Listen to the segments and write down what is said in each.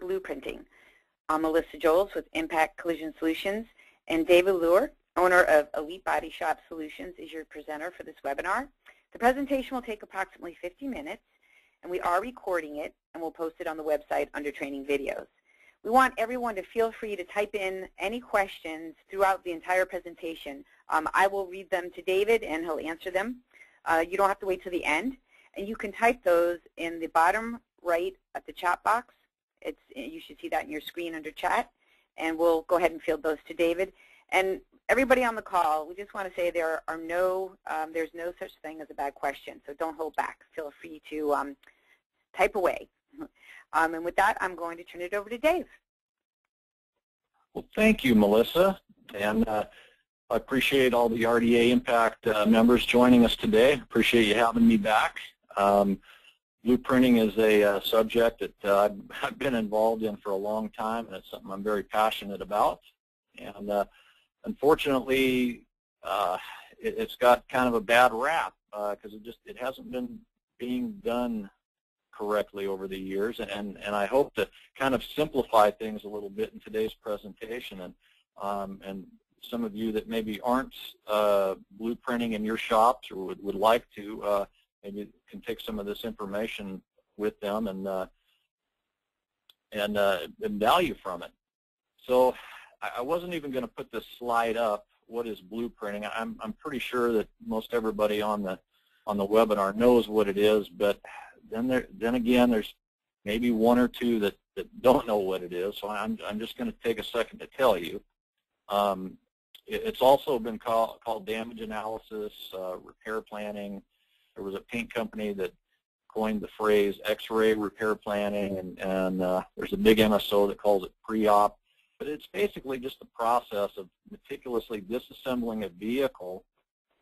blueprinting. I'm Melissa Joles with Impact Collision Solutions, and David Luehr, owner of Elite Body Shop Solutions, is your presenter for this webinar. The presentation will take approximately 50 minutes, and we are recording it, and we'll post it on the website under training videos. We want everyone to feel free to type in any questions throughout the entire presentation. Um, I will read them to David, and he'll answer them. Uh, you don't have to wait till the end. And you can type those in the bottom right at the chat box. It's, you should see that in your screen under chat. And we'll go ahead and field those to David. And everybody on the call, we just want to say there are no, um, there's no such thing as a bad question. So don't hold back. Feel free to um, type away. Um, and with that, I'm going to turn it over to Dave. Well, thank you, Melissa. And uh, I appreciate all the RDA Impact uh, members joining us today. Appreciate you having me back. Um, blueprinting is a uh, subject that uh, I've been involved in for a long time, and it's something I'm very passionate about. And uh, unfortunately, uh, it, has got kind of a bad rap because it just it hasn't been being done correctly over the years, and and I hope to kind of simplify things a little bit in today's presentation and um, and some of you that maybe aren't uh, blueprinting in your shops or would, would like to, uh, maybe can take some of this information with them and uh, and, uh, and value from it. So I wasn't even going to put this slide up. What is blueprinting? I'm I'm pretty sure that most everybody on the on the webinar knows what it is, but then there then again there's maybe one or two that that don't know what it is. So I'm I'm just going to take a second to tell you. Um, it's also been called, called damage analysis, uh, repair planning. There was a paint company that coined the phrase X-ray repair planning, and, and uh, there's a big MSO that calls it pre-op. But it's basically just the process of meticulously disassembling a vehicle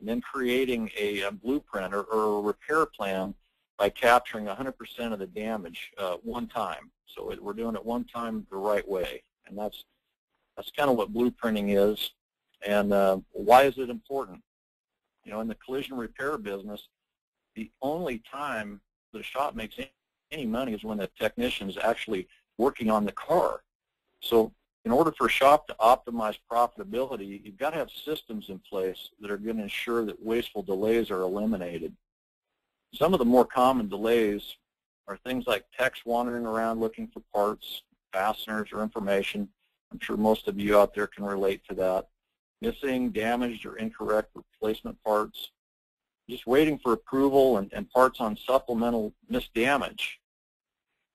and then creating a, a blueprint or, or, a repair plan by capturing 100% of the damage uh, one time. So it, we're doing it one time the right way, and that's that's kind of what blueprinting is. And uh, why is it important? You know, in the collision repair business, the only time the shop makes any money is when the technician is actually working on the car. So in order for a shop to optimize profitability, you've got to have systems in place that are going to ensure that wasteful delays are eliminated. Some of the more common delays are things like techs wandering around looking for parts, fasteners, or information. I'm sure most of you out there can relate to that missing, damaged, or incorrect replacement parts, just waiting for approval and, and parts on supplemental missed damage.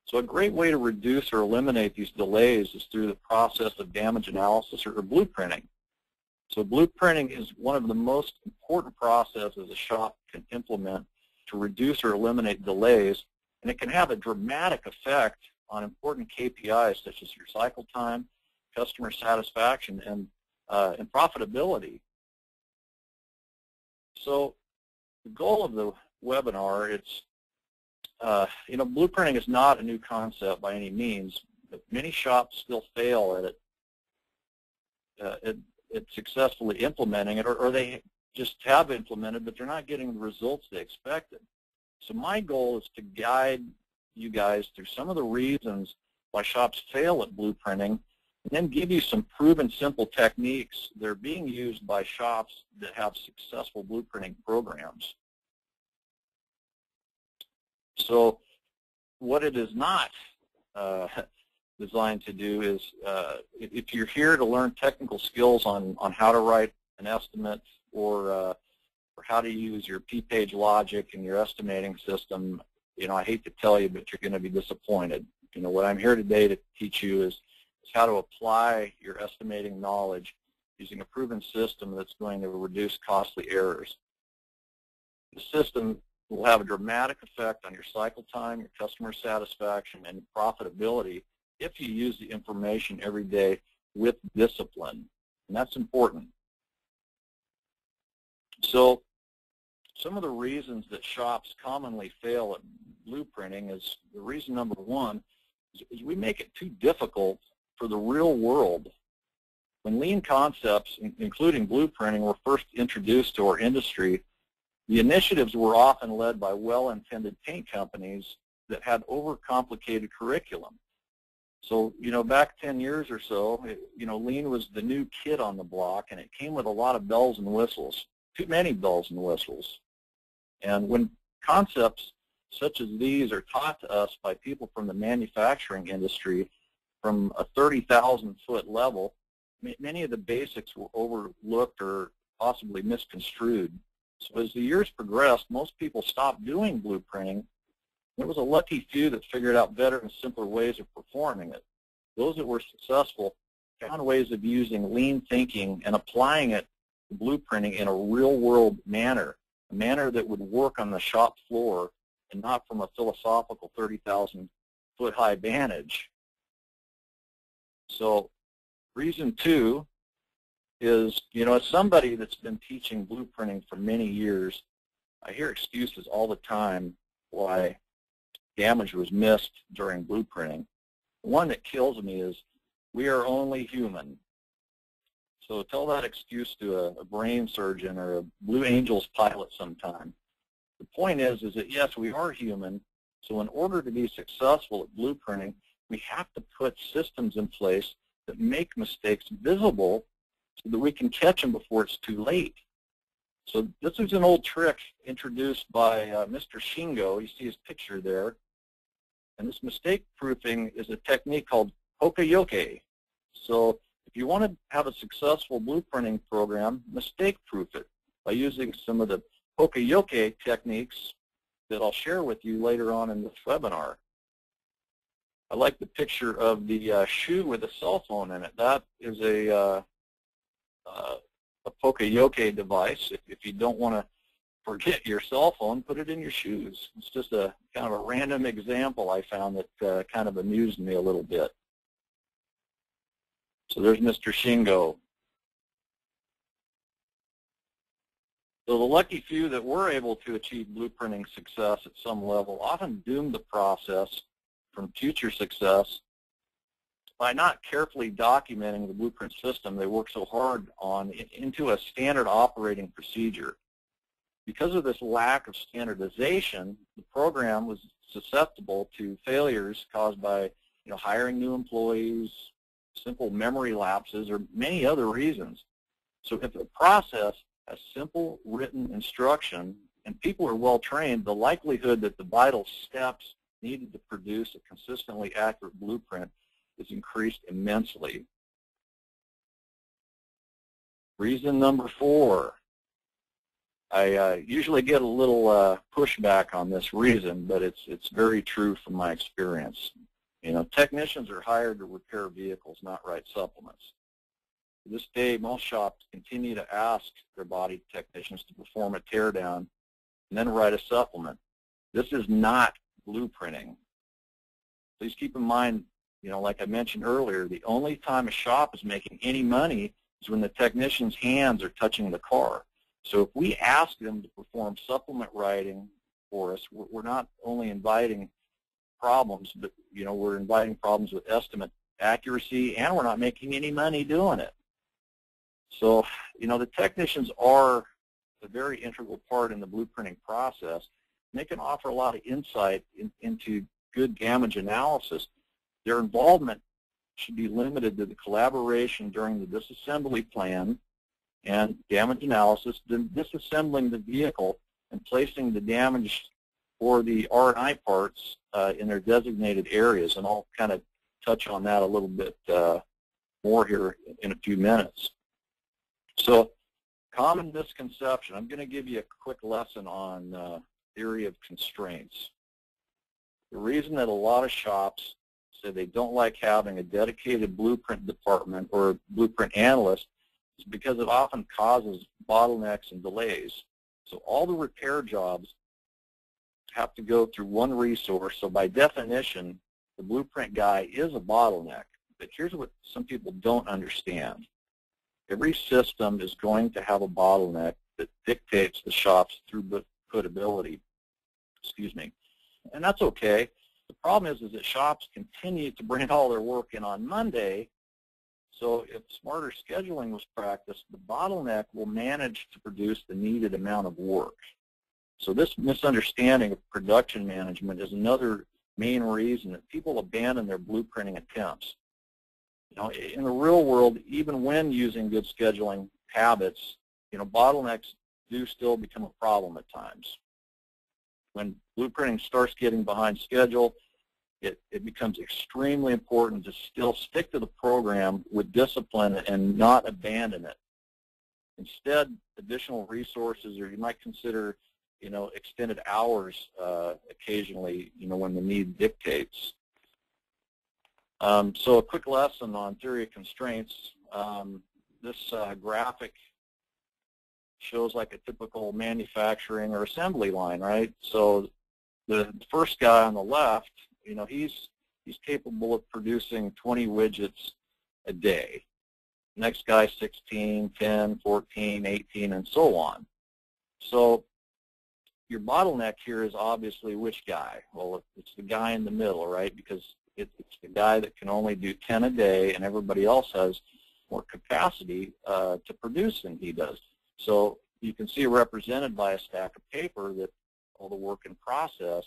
So a great way to reduce or eliminate these delays is through the process of damage analysis or, or blueprinting. So blueprinting is one of the most important processes a shop can implement to reduce or eliminate delays, and it can have a dramatic effect on important KPIs such as your cycle time, customer satisfaction, and uh, and profitability. So the goal of the webinar, it's, uh, you know, blueprinting is not a new concept by any means, but many shops still fail at it, uh, at, at, successfully implementing it, or, or they just have implemented, but they're not getting the results they expected. So my goal is to guide you guys through some of the reasons why shops fail at blueprinting and then give you some proven simple techniques that are being used by shops that have successful blueprinting programs. So what it is not uh, designed to do is uh, if you're here to learn technical skills on, on how to write an estimate or, uh, or how to use your P-page logic and your estimating system, you know, I hate to tell you, but you're going to be disappointed. You know, what I'm here today to teach you is is how to apply your estimating knowledge using a proven system that's going to reduce costly errors. The system will have a dramatic effect on your cycle time, your customer satisfaction, and profitability if you use the information every day with discipline. And that's important. So some of the reasons that shops commonly fail at blueprinting is the reason number one is, we make it too difficult for the real world. When lean concepts, including blueprinting, were first introduced to our industry, the initiatives were often led by well-intended paint companies that had overcomplicated curriculum. So, you know, back 10 years or so, it, you know, lean was the new kid on the block, and it came with a lot of bells and whistles, too many bells and whistles. And when concepts such as these are taught to us by people from the manufacturing industry from a 30,000 foot level, many of the basics were overlooked or possibly misconstrued. So as the years progressed, most people stopped doing blueprinting. There was a lucky few that figured out better and simpler ways of performing it. Those that were successful found ways of using lean thinking and applying it to blueprinting in a real-world manner, a manner that would work on the shop floor and not from a philosophical 30,000 foot high vantage. So reason two is, you know, as somebody that's been teaching blueprinting for many years, I hear excuses all the time why damage was missed during blueprinting. One that kills me is, we are only human. So tell that excuse to a, a brain surgeon or a Blue Angels pilot sometime. The point is, is that yes, we are human, so in order to be successful at blueprinting, we have to put systems in place that make mistakes visible so that we can catch them before it's too late. So this is an old trick introduced by uh, Mr. Shingo. You see his picture there. And this mistake proofing is a technique called poka-yoke. So if you want to have a successful blueprinting program, mistake proof it by using some of the poka-yoke techniques that I'll share with you later on in this webinar. I like the picture of the uh, shoe with a cell phone in it. That is a, uh, uh, a poka-yoke device. If, if you don't want to forget your cell phone, put it in your shoes. It's just a kind of a random example I found that uh, kind of amused me a little bit. So there's Mr. Shingo. So the lucky few that were able to achieve blueprinting success at some level often doomed the process from future success by not carefully documenting the blueprint system they work so hard on into a standard operating procedure. Because of this lack of standardization, the program was susceptible to failures caused by you know, hiring new employees, simple memory lapses, or many other reasons. So if a process has simple written instruction and people are well trained, the likelihood that the vital steps needed to produce a consistently accurate blueprint is increased immensely. Reason number four. I uh, usually get a little uh, pushback on this reason, but it's it's very true from my experience. You know, technicians are hired to repair vehicles, not write supplements. To this day, most shops continue to ask their body technicians to perform a teardown and then write a supplement. This is not blueprinting. Please keep in mind, you know, like I mentioned earlier, the only time a shop is making any money is when the technician's hands are touching the car. So if we ask them to perform supplement writing for us, we're not only inviting problems, but you know, we're inviting problems with estimate accuracy, and we're not making any money doing it. So, you know, the technicians are a very integral part in the blueprinting process. They can offer a lot of insight in, into good damage analysis. Their involvement should be limited to the collaboration during the disassembly plan and damage analysis, then disassembling the vehicle and placing the damage or the R&I parts uh, in their designated areas. And I'll kind of touch on that a little bit uh, more here in a few minutes. So common misconception. I'm going to give you a quick lesson on uh, theory of constraints. The reason that a lot of shops say they don't like having a dedicated blueprint department or a blueprint analyst is because it often causes bottlenecks and delays. So all the repair jobs have to go through one resource. So by definition, the blueprint guy is a bottleneck. But here's what some people don't understand. Every system is going to have a bottleneck that dictates the shop's throughputability. Excuse me. And that's okay. The problem is, is that shops continue to bring all their work in on Monday. So if smarter scheduling was practiced, the bottleneck will manage to produce the needed amount of work. So this misunderstanding of production management is another main reason that people abandon their blueprinting attempts. You know, in the real world, even when using good scheduling habits, you know, bottlenecks do still become a problem at times. When blueprinting starts getting behind schedule, it, it becomes extremely important to still stick to the program with discipline and not abandon it. Instead, additional resources, or you might consider, you know, extended hours uh, occasionally, you know, when the need dictates. Um, so a quick lesson on theory of constraints. Um, this uh, graphic shows like a typical manufacturing or assembly line, right? So the first guy on the left, you know, he's he's capable of producing 20 widgets a day. Next guy 16, 10, 14, 18, and so on. So your bottleneck here is obviously which guy? Well, it's the guy in the middle, right? Because it's the guy that can only do 10 a day and everybody else has more capacity uh, to produce than he does. So you can see represented by a stack of paper that all the work in process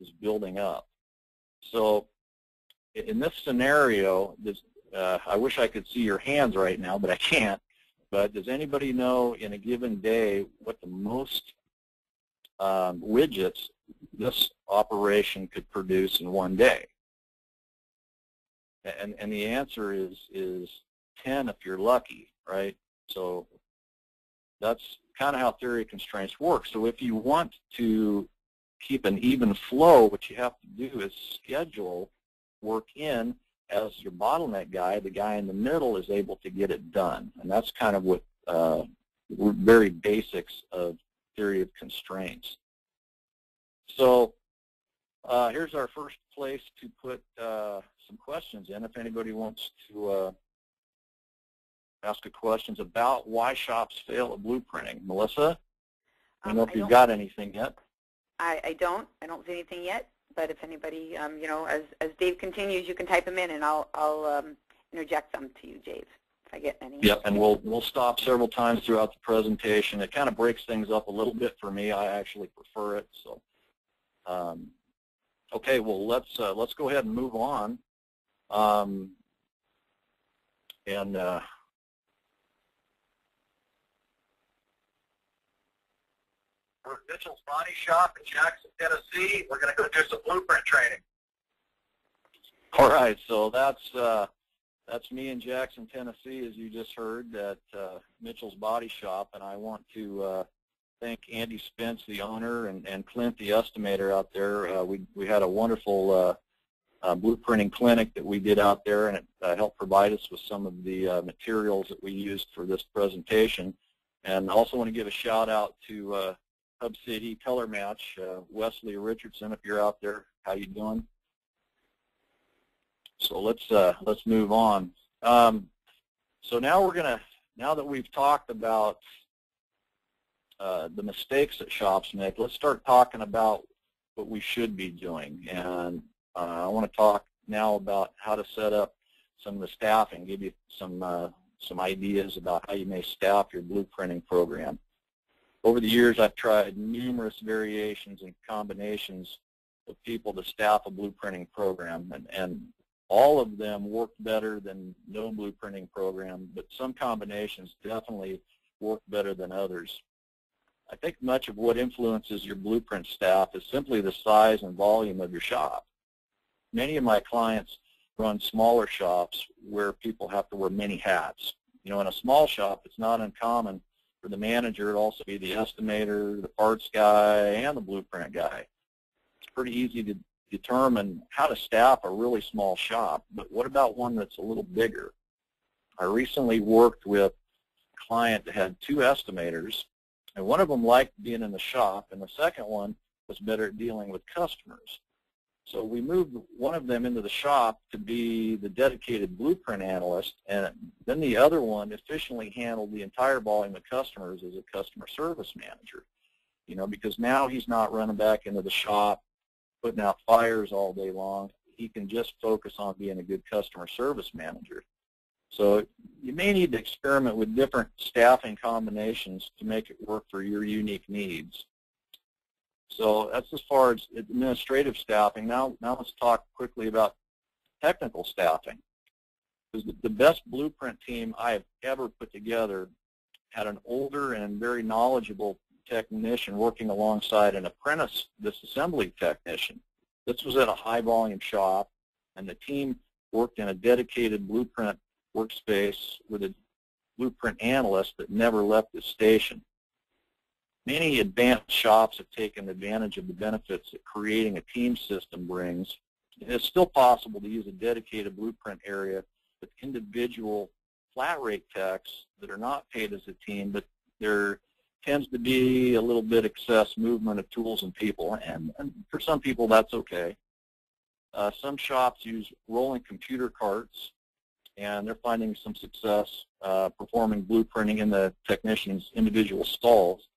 is building up. So in this scenario, this, uh, I wish I could see your hands right now, but I can't. But does anybody know in a given day what the most um, widgets this operation could produce in one day? And, and the answer is, is 10 if you're lucky, right? So that's kind of how theory of constraints works. So if you want to keep an even flow, what you have to do is schedule work in as your bottleneck guy. The guy in the middle is able to get it done. And that's kind of what uh, very basics of theory of constraints. So uh, here's our first place to put uh, some questions in if anybody wants to uh, ask a questions about why shops fail at blueprinting. Melissa, I don't um, know if you've got anything yet. I, I don't. I don't see anything yet. But if anybody, um, you know, as, as Dave continues, you can type them in, and I'll, I'll um, interject them to you, Dave, if I get any. Yep, and we'll, we'll stop several times throughout the presentation. It kind of breaks things up a little bit for me. I actually prefer it. So, um, okay, well, let's, uh, let's go ahead and move on. Um, and uh, We're at Mitchell's Body Shop in Jackson, Tennessee. We're going to go do some blueprint training. All right, so that's uh, that's me in Jackson, Tennessee, as you just heard, at uh, Mitchell's Body Shop, and I want to uh, thank Andy Spence, the owner, and, and Clint, the estimator out there. Uh, we we had a wonderful uh, uh, blueprinting clinic that we did out there, and it helped provide us with some of the materials that we used for this presentation. And I also want to give a shout out to Hub City color match. Uh, Wesley Richardson, if you're out there, how you doing? So let's uh, let's move on. Um, so now we're gonna now that we've talked about uh, the mistakes that shops make, let's start talking about what we should be doing. And uh, I want to talk now about how to set up some of the staffing, give you some uh, some ideas about how you may staff your blueprinting program. Over the years, I've tried numerous variations and combinations of people to staff a blueprinting program, and, and all of them work better than no blueprinting program, but some combinations definitely work better than others. I think much of what influences your blueprint staff is simply the size and volume of your shop. Many of my clients run smaller shops where people have to wear many hats. You know, in a small shop, it's not uncommon for the manager to also be the estimator, the parts guy, and the blueprint guy. It's pretty easy to determine how to staff a really small shop, but what about one that's a little bigger? I recently worked with a client that had two estimators, and one of them liked being in the shop, and the second one was better at dealing with customers. So we moved one of them into the shop to be the dedicated blueprint analyst, and then the other one efficiently handled the entire volume of customers as a customer service manager. You know, because now he's not running back into the shop, putting out fires all day long. He can just focus on being a good customer service manager. So you may need to experiment with different staffing combinations to make it work for your unique needs. So that's as far as administrative staffing. Now, now let's talk quickly about technical staffing. Because the best blueprint team I have ever put together had an older and very knowledgeable technician working alongside an apprentice disassembly technician. This was at a high volume shop, and the team worked in a dedicated blueprint workspace with a blueprint analyst that never left the station. Many advanced shops have taken advantage of the benefits that creating a team system brings. It's still possible to use a dedicated blueprint area with individual flat rate techs that are not paid as a team, but there tends to be a little bit excess movement of tools and people, and, and for some people that's okay. Uh, some shops use rolling computer carts, and they're finding some success uh, performing blueprinting in the technician's individual stalls.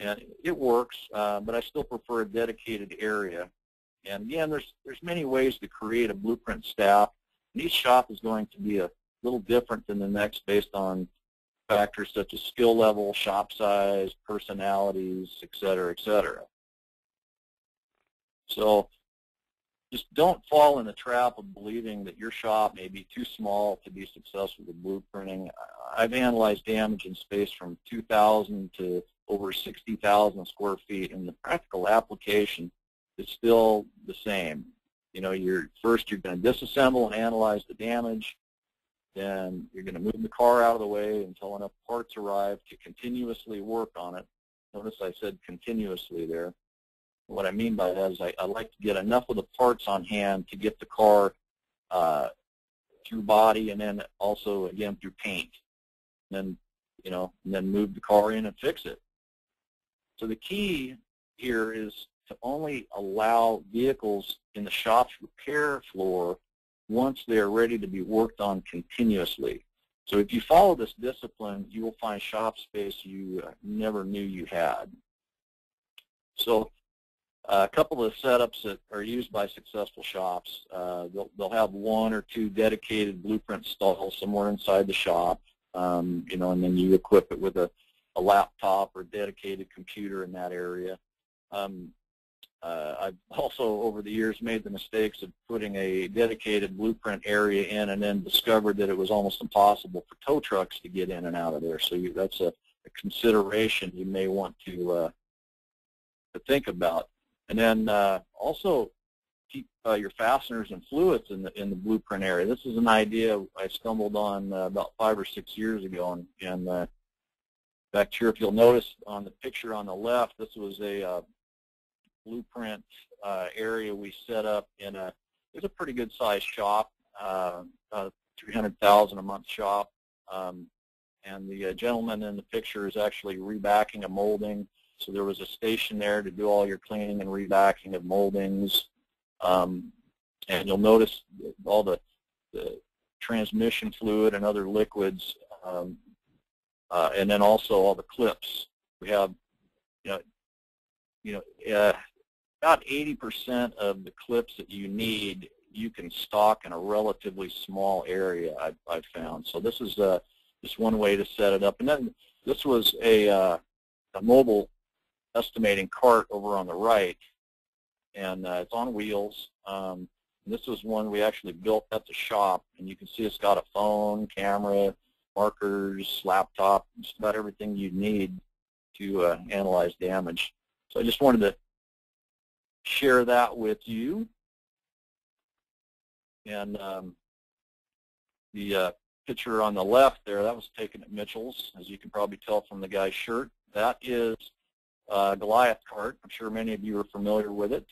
And it works, uh, but I still prefer a dedicated area. And again, there's, there's many ways to create a blueprint staff. And each shop is going to be a little different than the next based on factors such as skill level, shop size, personalities, et cetera, et cetera. So just don't fall in the trap of believing that your shop may be too small to be successful with blueprinting. I've analyzed damage in space from 2,000 to over 60,000 square feet, and the practical application is still the same. You know, you're first you're going to disassemble and analyze the damage, then you're going to move the car out of the way until enough parts arrive to continuously work on it. Notice I said continuously there. What I mean by that is I, I like to get enough of the parts on hand to get the car uh, through body and then also again through paint. And then, you know, and then move the car in and fix it. So the key here is to only allow vehicles in the shop's repair floor once they are ready to be worked on continuously. So if you follow this discipline, you will find shop space you uh, never knew you had. So uh, a couple of setups that are used by successful shops, uh, they'll, they'll, have one or two dedicated blueprint stalls somewhere inside the shop, um, you know, and then you equip it with a a laptop or dedicated computer in that area. Um, uh, I've also, over the years, made the mistakes of putting a dedicated blueprint area in and then discovered that it was almost impossible for tow trucks to get in and out of there. So you, that's a, a, consideration you may want to, uh, to think about. And then uh, also keep uh, your fasteners and fluids in the in the blueprint area. This is an idea I stumbled on uh, about five or six years ago, and, and uh, Back here, if you'll notice on the picture on the left, this was a uh, blueprint uh, area we set up in a, it's a pretty good sized shop, uh, 300,000 a month shop. Um, and the uh, gentleman in the picture is actually rebacking a molding. So there was a station there to do all your cleaning and rebacking of moldings. Um, and you'll notice all the, the transmission fluid and other liquids um, uh, and then also all the clips. We have, you know, you know, uh, about 80% of the clips that you need you can stock in a relatively small area. I've, I've found. So this is uh, just one way to set it up. And then this was a, uh, a mobile estimating cart over on the right, and uh, it's on wheels. Um, this was one we actually built at the shop, and you can see it's got a phone, camera, markers, laptop, just about everything you need to uh, analyze damage. So I just wanted to share that with you. And um, the uh, picture on the left there, that was taken at Mitchell's, as you can probably tell from the guy's shirt. That is uh, Goliath cart. I'm sure many of you are familiar with it.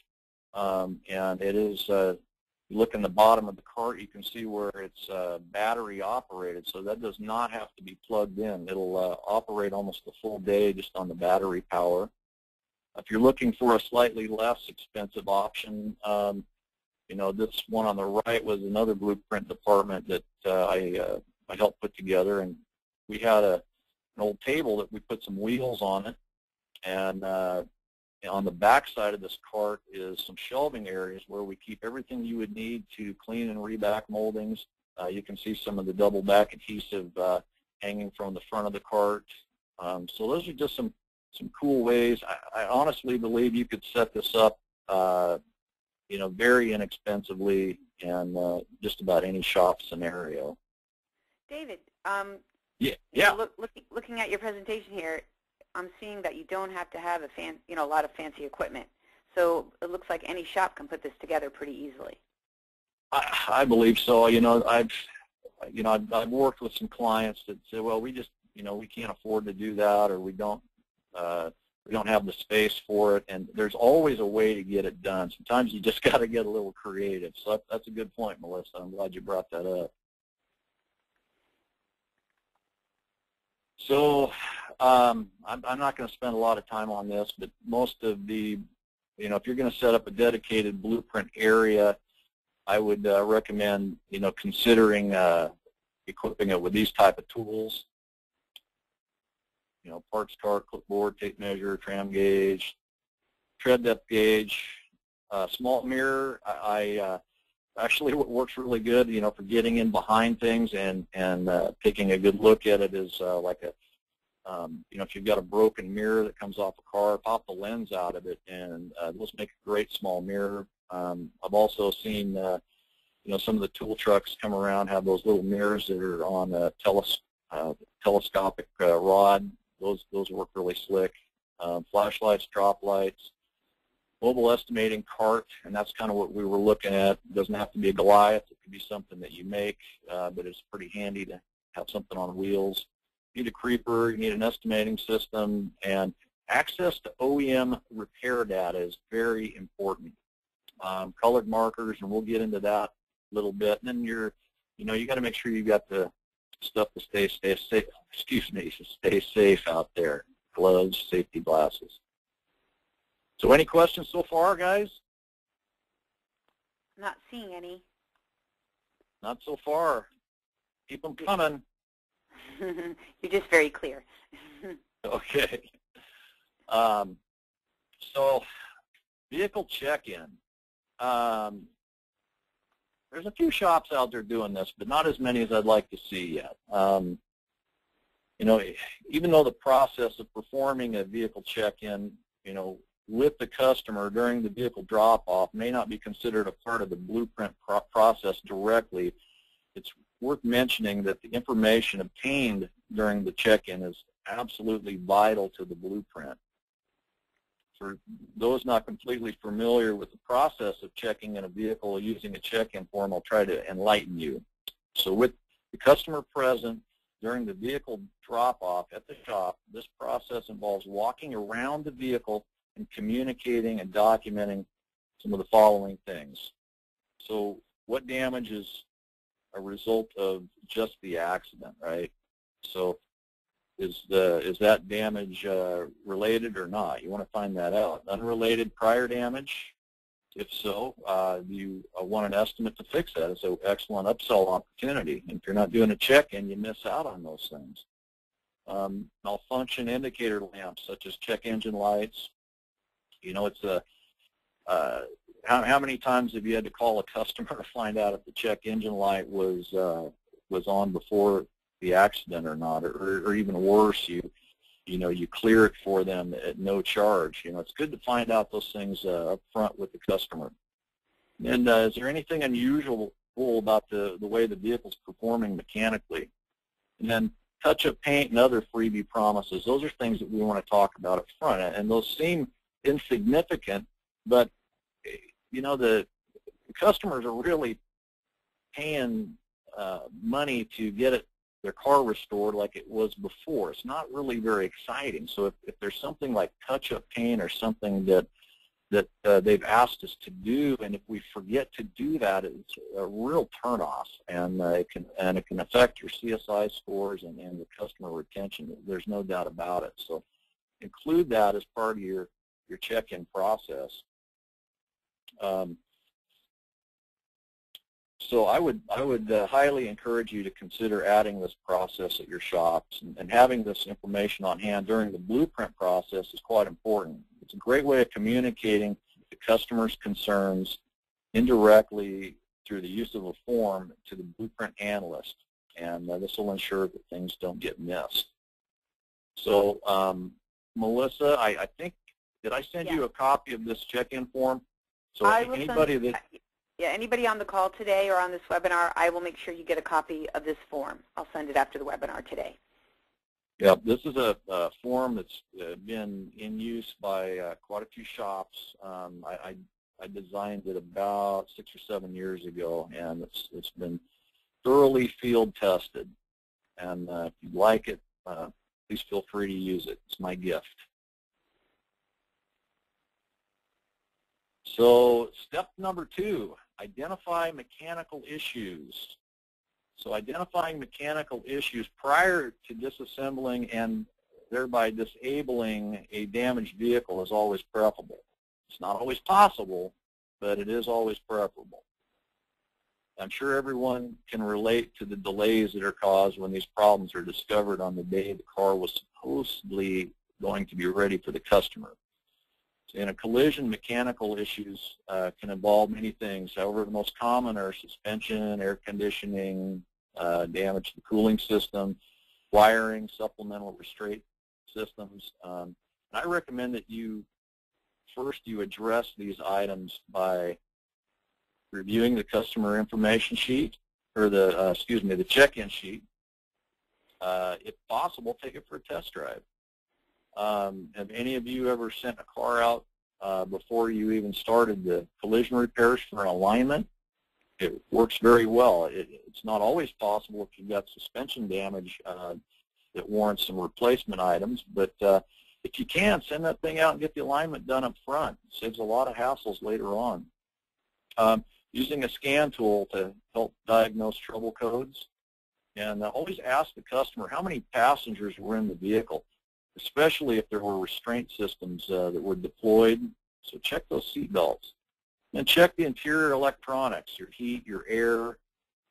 Um, and it is uh, you look in the bottom of the cart, you can see where it's uh, battery operated, so that does not have to be plugged in. It'll uh, operate almost the full day just on the battery power. If you're looking for a slightly less expensive option, um, you know, this one on the right was another blueprint department that uh, I, uh, I helped put together, and we had a, an old table that we put some wheels on it, and uh, on the back side of this cart is some shelving areas where we keep everything you would need to clean and reback moldings. Uh, you can see some of the double back adhesive uh, hanging from the front of the cart. Um, so those are just some some cool ways. I, I honestly believe you could set this up, uh, you know, very inexpensively in uh, just about any shop scenario. David, um, Yeah, yeah. look, look, looking at your presentation here, I'm seeing that you don't have to have a fan, you know, a lot of fancy equipment. So it looks like any shop can put this together pretty easily. I, I believe so. You know, I've, you know, I've, I've worked with some clients that say, well, we just, you know, we can't afford to do that, or we don't, uh, we don't have the space for it. And there's always a way to get it done. Sometimes you just got to get a little creative. So that, that's a good point, Melissa. I'm glad you brought that up. So um, I'm, I'm not going to spend a lot of time on this, but most of the, you know, if you're going to set up a dedicated blueprint area, I would uh, recommend, you know, considering uh, equipping it with these type of tools. You know, parts cart, clipboard, tape measure, tram gauge, tread depth gauge, uh, small mirror. I, I uh, actually what works really good, you know, for getting in behind things and and uh, taking a good look at it is uh, like a um, you know, if you've got a broken mirror that comes off a car, pop the lens out of it, and uh, let's make a great small mirror. Um, I've also seen, uh, you know, some of the tool trucks come around have those little mirrors that are on a teles uh, telescopic uh, rod. Those those work really slick. Um, flashlights, drop lights, mobile estimating cart, and that's kind of what we were looking at. It doesn't have to be a Goliath. It could be something that you make, uh, but it's pretty handy to have something on wheels. You need a creeper, you need an estimating system, and access to OEM repair data is very important. Um, colored markers, and we'll get into that a little bit. And then you're, you know, you got to make sure you've got the stuff to stay, stay safe. Excuse me, stay safe out there. Gloves, safety glasses. So, any questions so far, guys? Not seeing any. Not so far. Keep them coming. You're just very clear. Okay. Um, so, vehicle check-in. Um, there's a few shops out there doing this, but not as many as I'd like to see yet. Um, you know, even though the process of performing a vehicle check-in, you know, with the customer during the vehicle drop-off may not be considered a part of the blueprint pro process directly, it's worth mentioning that the information obtained during the check-in is absolutely vital to the blueprint. For those not completely familiar with the process of checking in a vehicle using a check-in form, I'll try to enlighten you. So with the customer present during the vehicle drop-off at the shop, this process involves walking around the vehicle and communicating and documenting some of the following things. So what damage is a result of just the accident, right? So is the is that damage uh, related or not? You want to find that out. Unrelated prior damage, if so, uh, you uh, want an estimate to fix that. It's an excellent upsell opportunity. If you're not doing a check-in, you miss out on those things. Um, malfunction indicator lamps, such as check engine lights. You know, it's a uh, how, how many times have you had to call a customer to find out if the check engine light was uh, was on before the accident or not, or, or even worse, you you know you clear it for them at no charge. You know, it's good to find out those things uh, up front with the customer. And uh, is there anything unusual about the the way the vehicle's performing mechanically? And then touch-up paint and other freebie promises. Those are things that we want to talk about up front, and those seem insignificant, but you know the, customers are really paying uh, money to get it their car restored like it was before. It's not really very exciting. So if, if there's something like touch-up paint or something that that uh, they've asked us to do, and if we forget to do that, it's a real turnoff, and uh, it can and it can affect your CSI scores and, and the customer retention. There's no doubt about it. So include that as part of your your check-in process. Um, so I would I would uh, highly encourage you to consider adding this process at your shops and, and, having this information on hand during the blueprint process is quite important. It's a great way of communicating the customer's concerns indirectly through the use of a form to the blueprint analyst, and uh, this will ensure that things don't get missed. So um, Melissa, I, I think, did I send you a copy of this check-in form? So I will send- anybody that, Yeah, anybody on the call today or on this webinar, I will make sure you get a copy of this form. I'll send it after the webinar today. yeah, this is a, a form that's been in use by uh, quite a few shops. Um, I, I, I designed it about six or seven years ago, and it's, it's been thoroughly field tested. And uh, if you like it, uh, please feel free to use it. It's my gift. So step number two, identify mechanical issues. So identifying mechanical issues prior to disassembling and thereby disabling a damaged vehicle is always preferable. It's not always possible, but it is always preferable. I'm sure everyone can relate to the delays that are caused when these problems are discovered on the day the car was supposedly going to be ready for the customer. In a collision, mechanical issues uh, can involve many things. However, the most common are suspension, air conditioning, uh, damage to the cooling system, wiring, supplemental restraint systems. Um, I recommend that you first you address these items by reviewing the customer information sheet, or the, uh, excuse me, the check-in sheet. Uh, if possible, take it for a test drive. Um, have any of you ever sent a car out uh, before you even started the collision repairs for an alignment? It works very well. It, it's not always possible if you've got suspension damage uh, that warrants some replacement items, but uh, if you can, send that thing out and get the alignment done up front. It saves a lot of hassles later on. Um, using a scan tool to help diagnose trouble codes, and uh, always ask the customer how many passengers were in the vehicle especially if there were restraint systems uh, that were deployed. So check those seat belts. And check the interior electronics, your heat, your air,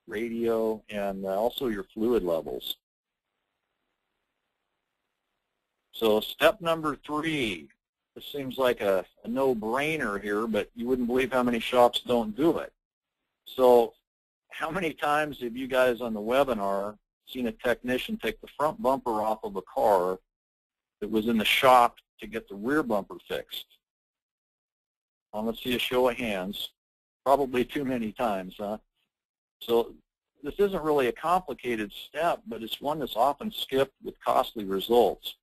radio, and uh, also your fluid levels. So step number three, this seems like a, a no-brainer here, but you wouldn't believe how many shops don't do it. So how many times have you guys on the webinar seen a technician take the front bumper off of a car that was in the shop to get the rear bumper fixed? Well, let's see a show of hands. Probably too many times, huh? So this isn't really a complicated step, but it's one that's often skipped with costly results.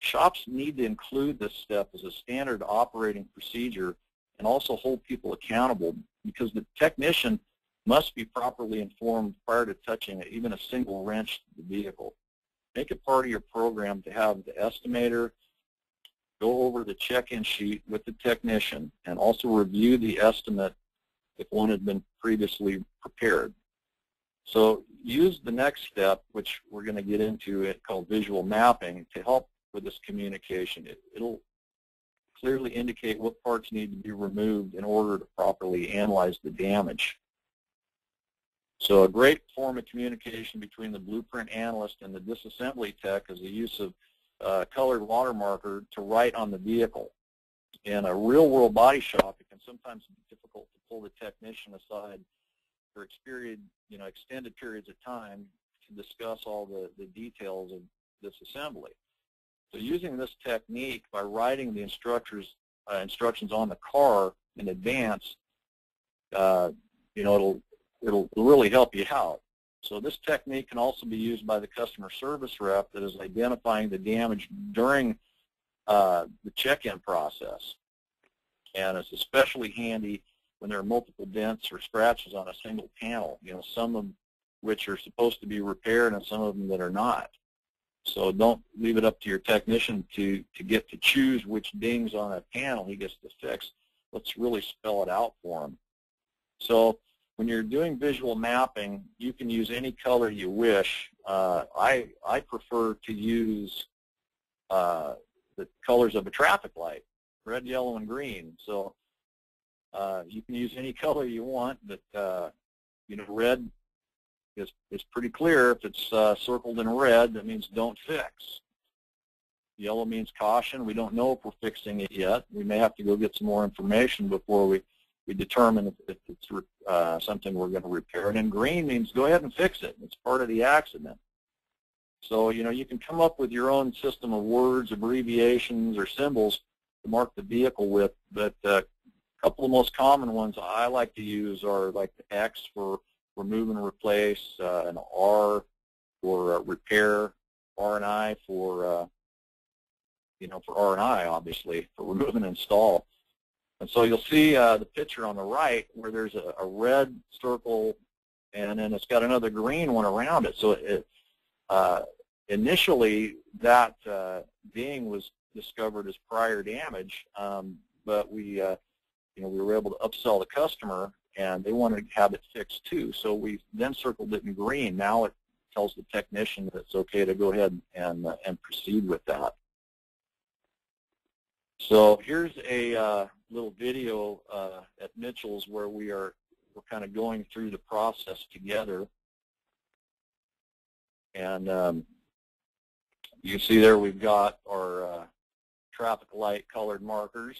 Shops need to include this step as a standard operating procedure and also hold people accountable because the technician must be properly informed prior to touching even a single wrench to the vehicle make it part of your program to have the estimator go over the check-in sheet with the technician and also review the estimate if one had been previously prepared. So use the next step, which we're going to get into it called visual mapping, to help with this communication. It, it'll clearly indicate what parts need to be removed in order to properly analyze the damage. So a great form of communication between the blueprint analyst and the disassembly tech is the use of uh, colored water marker to write on the vehicle. In a real-world body shop, it can sometimes be difficult to pull the technician aside for you know, extended periods of time to discuss all the, the details of this assembly. So using this technique by writing the instructors uh, instructions on the car in advance, uh, you know, it'll it'll, really help you out. So this technique can also be used by the customer service rep that is identifying the damage during uh, the check-in process. And it's especially handy when there are multiple dents or scratches on a single panel, you know, some of which are supposed to be repaired and some of them that are not. So don't leave it up to your technician to, to get to choose which dings on a panel he gets to fix. Let's really spell it out for him. So when you're doing visual mapping, you can use any color you wish. Uh, I, I prefer to use uh, the colors of a traffic light, red, yellow, and green. So uh, you can use any color you want, but uh, you know, red is, is pretty clear. If it's uh, circled in red, that means don't fix. Yellow means caution. We don't know if we're fixing it yet. We may have to go get some more information before we we determine if, if it's uh, something we're going to repair. And in green means go ahead and fix it. It's part of the accident. So, you know, you can come up with your own system of words, abbreviations, or symbols to mark the vehicle with, but uh, a couple of the most common ones I like to use are like the X for remove and replace, uh, an R for uh, repair, R and I for, uh, you know, for R and I, obviously, for remove and install. And so you'll see uh, the picture on the right where there's a, a, red circle and then it's got another green one around it. So it, uh, initially that uh, being was discovered as prior damage, um, but we, uh, you know, we were able to upsell the customer and they wanted to have it fixed too. So we then circled it in green. Now it tells the technician that it's okay to go ahead and, uh, and proceed with that. So here's a uh, little video uh, at Mitchell's where we are we're kind of going through the process together. And um, you see there we've got our uh, traffic light colored markers.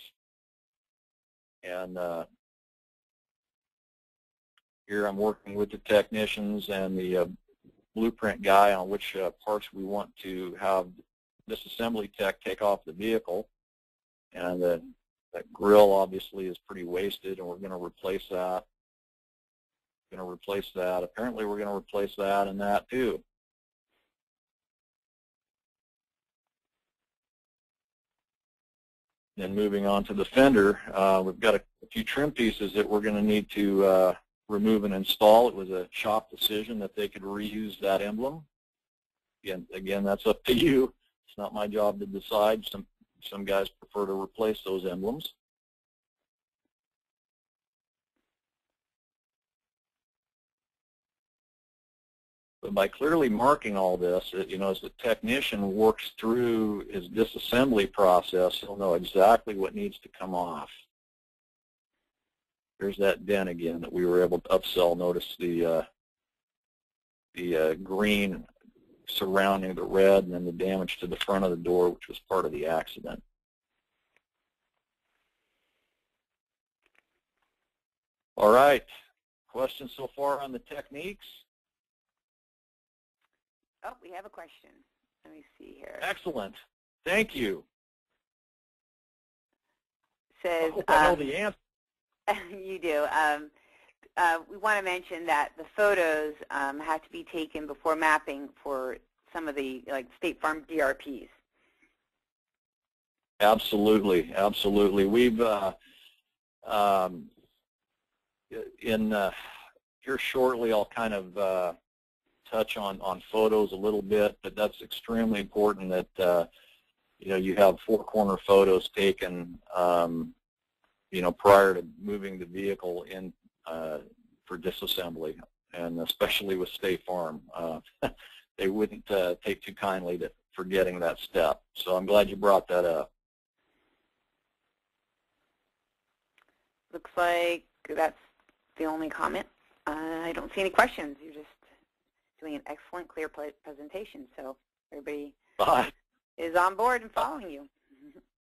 And uh, here I'm working with the technicians and the uh, blueprint guy on which uh, parts we want to have this assembly tech take off the vehicle. And the, that grill obviously is pretty wasted and we're going to replace that. Going to replace that. Apparently we're going to replace that and that too. Then moving on to the fender, uh, we've got a, a, few trim pieces that we're going to need to uh, remove and install. It was a shop decision that they could reuse that emblem. Again, again, that's up to you. It's not my job to decide. Some some guys prefer to replace those emblems. But by clearly marking all this, you know, as the technician works through his disassembly process, he'll know exactly what needs to come off. There's that dent again that we were able to upsell. Notice the uh, the uh, green surrounding the red and then the damage to the front of the door, which was part of the accident. All right. Questions so far on the techniques? Oh, we have a question. Let me see here. Excellent. Thank you. Says, I hope I know um, the answer. you do. Um, uh, we want to mention that the photos um, have to be taken before mapping for some of the like State Farm DRPs. Absolutely, absolutely. We've uh, um, in uh, here shortly. I'll kind of uh, touch on on photos a little bit, but that's extremely important that uh, you know you have four corner photos taken um, you know, prior to moving the vehicle in uh, for disassembly, and especially with State Farm. Uh, they wouldn't uh, take too kindly to forgetting that step. So I'm glad you brought that up. Looks like that's the only comment. Uh, I don't see any questions. You're just doing an excellent, clear presentation. So everybody Bye. is on board and following you.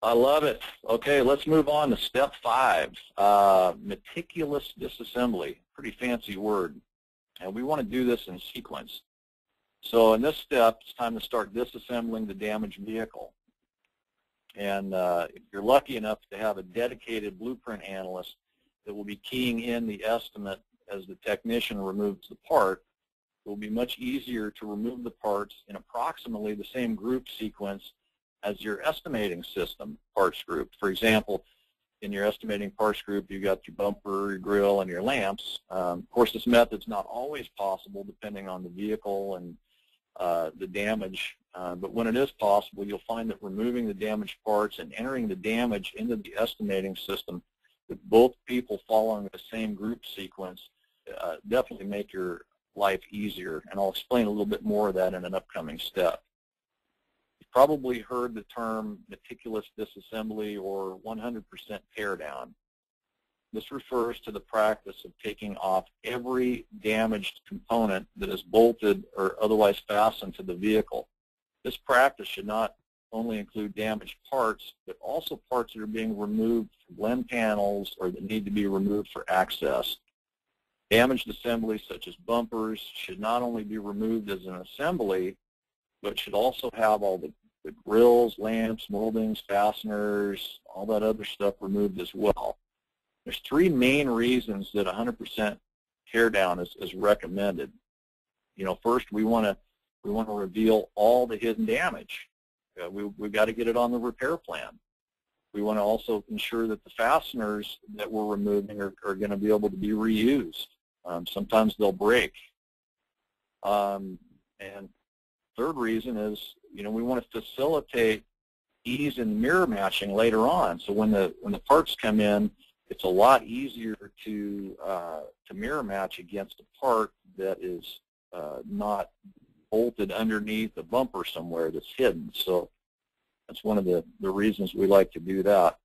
I love it. Okay, let's move on to step five, uh, meticulous disassembly. Pretty fancy word. And we want to do this in sequence. So in this step, it's time to start disassembling the damaged vehicle. And uh, if you're lucky enough to have a dedicated blueprint analyst that will be keying in the estimate as the technician removes the part, it will be much easier to remove the parts in approximately the same group sequence as your estimating system parts group. For example, in your estimating parts group, you've got your bumper, your grill, and your lamps. Um, of course, this method's not always possible depending on the vehicle and uh, the damage, uh, but when it is possible, you'll find that removing the damaged parts and entering the damage into the estimating system with both people following the same group sequence uh, definitely make your life easier, and I'll explain a little bit more of that in an upcoming step probably heard the term meticulous disassembly or 100% teardown. This refers to the practice of taking off every damaged component that is bolted or otherwise fastened to the vehicle. This practice should not only include damaged parts, but also parts that are being removed from blend panels or that need to be removed for access. Damaged assemblies such as bumpers should not only be removed as an assembly, but should also have all the, the grills, lamps, moldings, fasteners, all that other stuff removed as well. There's three main reasons that 100% tear down is, is recommended. You know, first we want to we want to reveal all the hidden damage. Uh, we, we've got to get it on the repair plan. We want to also ensure that the fasteners that we're removing are, are going to be able to be reused. Um, sometimes they'll break. Um, and third reason is, you know, we want to facilitate ease in mirror matching later on. So when the when the parts come in, it's a lot easier to uh, to mirror match against a part that is uh, not bolted underneath a bumper somewhere that's hidden. So that's one of the, the reasons we like to do that.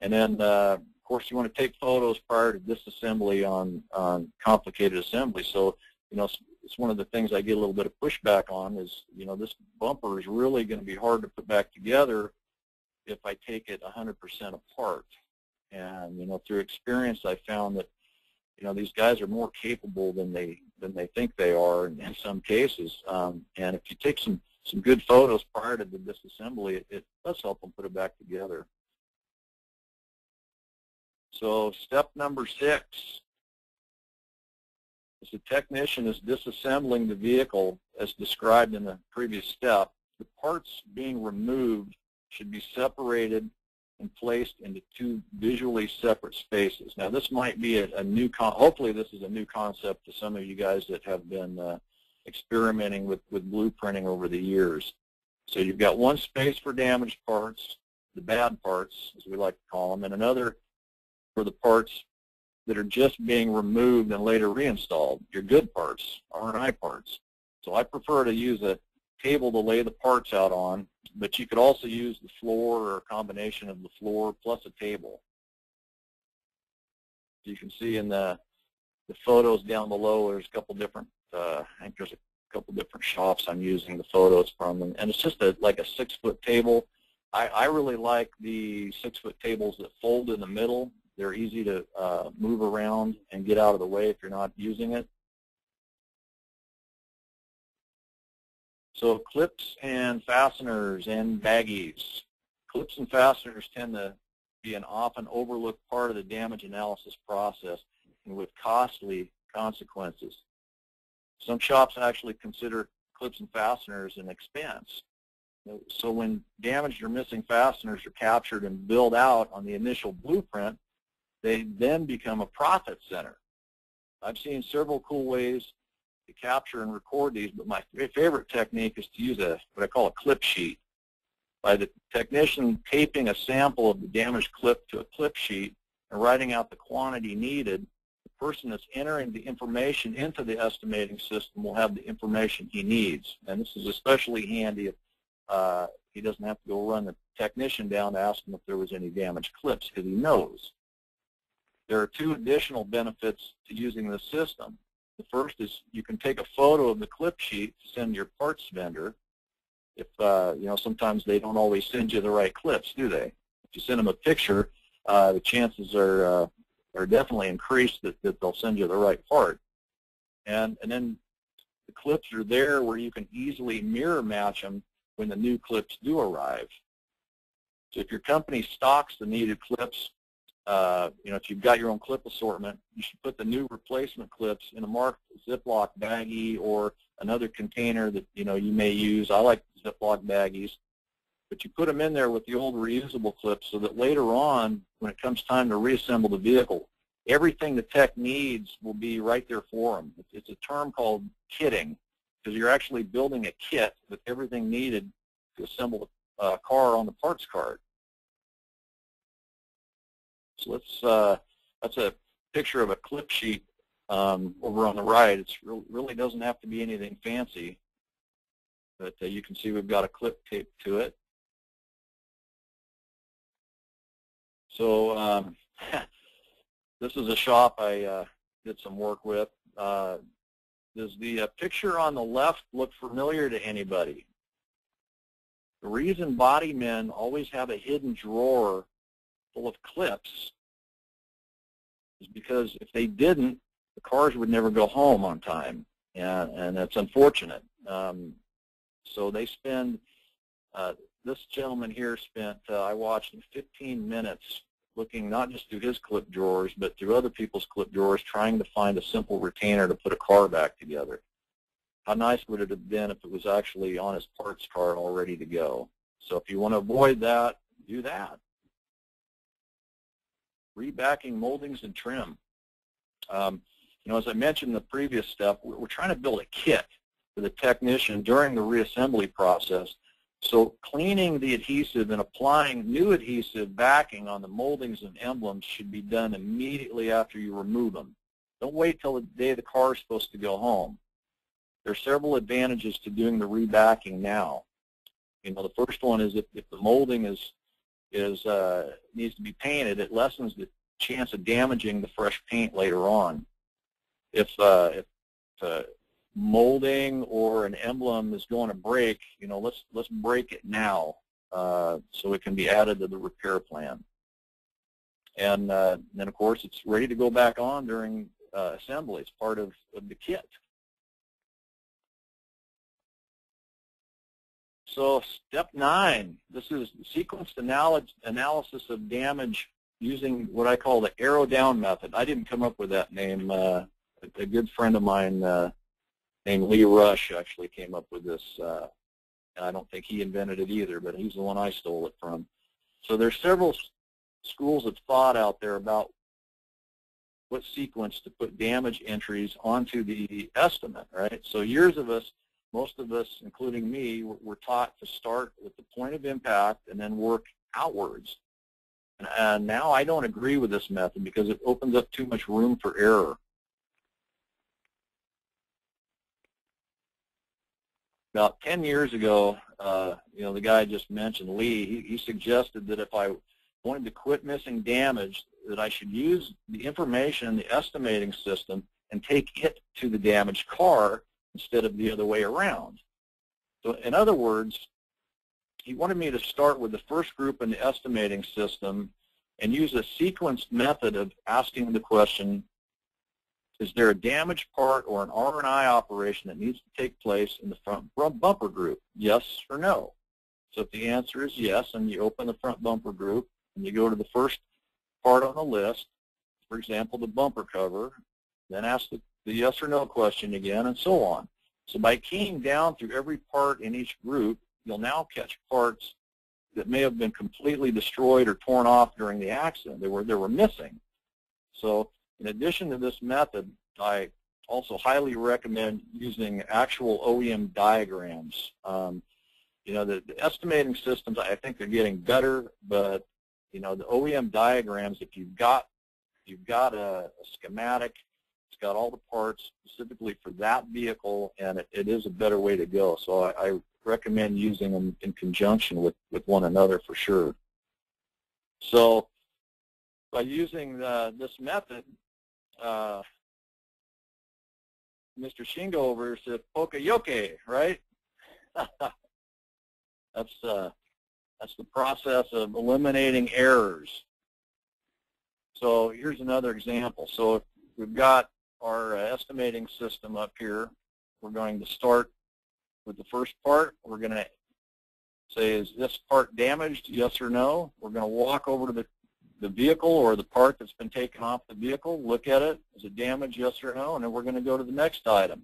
And then, uh, of course, you want to take photos prior to disassembly on, on complicated assembly. So, you know, it's, one of the things I get a little bit of pushback on is, you know, this bumper is really going to be hard to put back together if I take it 100% apart. And, you know, through experience, I found that, you know, these guys are more capable than they than they think they are in, in some cases. Um, and if you take some some good photos prior to the disassembly, it, it does help them put it back together. So step number six, as the technician is disassembling the vehicle as described in the previous step, the parts being removed should be separated and placed into two visually separate spaces. Now this might be a, a new, hopefully this is a new concept to some of you guys that have been uh, experimenting with, with blueprinting over the years. So you've got one space for damaged parts, the bad parts, as we like to call them, and another for the parts that are just being removed and later reinstalled, your good parts, R&I parts. So I prefer to use a table to lay the parts out on, but you could also use the floor or a combination of the floor plus a table. You can see in the, the photos down below, there's a couple different, uh, I think there's a couple different shops I'm using the photos from, and, and it's just a, like a six-foot table. I, I really like the six-foot tables that fold in the middle. They're easy to uh, move around and get out of the way if you're not using it. So clips and fasteners and baggies. Clips and fasteners tend to be an often overlooked part of the damage analysis process and with costly consequences. Some shops actually consider clips and fasteners an expense. So when damaged or missing fasteners are captured and billed out on the initial blueprint, they then become a profit center. I've seen several cool ways to capture and record these, but my favorite technique is to use a what I call a clip sheet. By the technician taping a sample of the damaged clip to a clip sheet and writing out the quantity needed, the person that's entering the information into the estimating system will have the information he needs. And this is especially handy if uh, he doesn't have to go run the technician down to ask him if there was any damaged clips because he knows. There are two additional benefits to using this system. The first is you can take a photo of the clip sheet to send your parts vendor. If, uh, you know, sometimes they don't always send you the right clips, do they? If you send them a picture, uh, the chances are, uh, are definitely increased that, that they'll send you the right part. And, and then the clips are there where you can easily mirror match them when the new clips do arrive. So if your company stocks the needed clips uh, you know, if you've got your own clip assortment, you should put the new replacement clips in a marked Ziploc baggie or another container that, you know, you may use. I like Ziploc baggies. But you put them in there with the old reusable clips so that later on, when it comes time to reassemble the vehicle, everything the tech needs will be right there for them. It's a term called kitting because you're actually building a kit with everything needed to assemble a uh, car on the parts card. So let's, uh, that's a picture of a clip sheet um, over on the right. It re really doesn't have to be anything fancy, but uh, you can see we've got a clip taped to it. So um, this is a shop I uh, did some work with. Uh, does the uh, picture on the left look familiar to anybody? The reason body men always have a hidden drawer full of clips is because if they didn't, the cars would never go home on time, and, and that's unfortunate. Um, So they spend, uh, this gentleman here spent, uh, I watched him 15 minutes looking not just through his clip drawers, but through other people's clip drawers, trying to find a simple retainer to put a car back together. How nice would it have been if it was actually on his parts card all ready to go? So if you want to avoid that, do that. Rebacking moldings and trim. Um, you know, as I mentioned in the previous step, we're, we're trying to build a kit for the technician during the reassembly process so cleaning the adhesive and applying new adhesive backing on the moldings and emblems should be done immediately after you remove them. Don't wait till the day the car is supposed to go home. There are several advantages to doing the rebacking now. You know, the first one is if, if the molding is is uh, needs to be painted, it lessens the chance of damaging the fresh paint later on. If uh, if uh, molding or an emblem is going to break, you know, let's let's break it now uh, so it can be added to the repair plan. And uh, then, of course, it's ready to go back on during uh, assembly. It's part of, of the kit. So step nine, this is sequenced analysis of damage using what I call the arrow down method. I didn't come up with that name. Uh, a good friend of mine uh, named Lee Rush actually came up with this. Uh, I don't think he invented it either, but he's the one I stole it from. So there's several schools of thought out there about what sequence to put damage entries onto the estimate, right? So years of us, most of us, including me, were taught to start with the point of impact and then work outwards. And, now I don't agree with this method because it opens up too much room for error. about 10 years ago, uh, you know, the guy I just mentioned, Lee, he, he suggested that if I wanted to quit missing damage, that I should use the information in the estimating system and take it to the damaged car instead of the other way around. So in other words, he wanted me to start with the first group in the estimating system and use a sequenced method of asking the question, is there a damaged part or an R&I operation that needs to take place in the front bumper group? Yes or no? So if the answer is yes, and you open the front bumper group, and you go to the first part on the list, for example, the bumper cover, then ask the, the yes or no question again, and so on. So by keying down through every part in each group, you'll now catch parts that may have been completely destroyed or torn off during the accident. They were, they were missing. So in addition to this method, I also highly recommend using actual OEM diagrams. Um, you know, the, the, estimating systems, I think they're getting better, but, you know, the OEM diagrams, if you've got, you've got a, a schematic, got all the parts specifically for that vehicle, and it, it is a better way to go. So I, I recommend using them in conjunction with, with one another for sure. So by using uh, this method, uh, Mr. Shingo over said Poka-yoke, right? that's uh, that's the process of eliminating errors. So here's another example. So we've got our estimating system up here, we're going to start with the first part. We're going to say, is this part damaged, yes or no? We're going to walk over to the the vehicle or the part that's been taken off the vehicle, look at it, is it damaged, yes or no, and then we're going to go to the next item.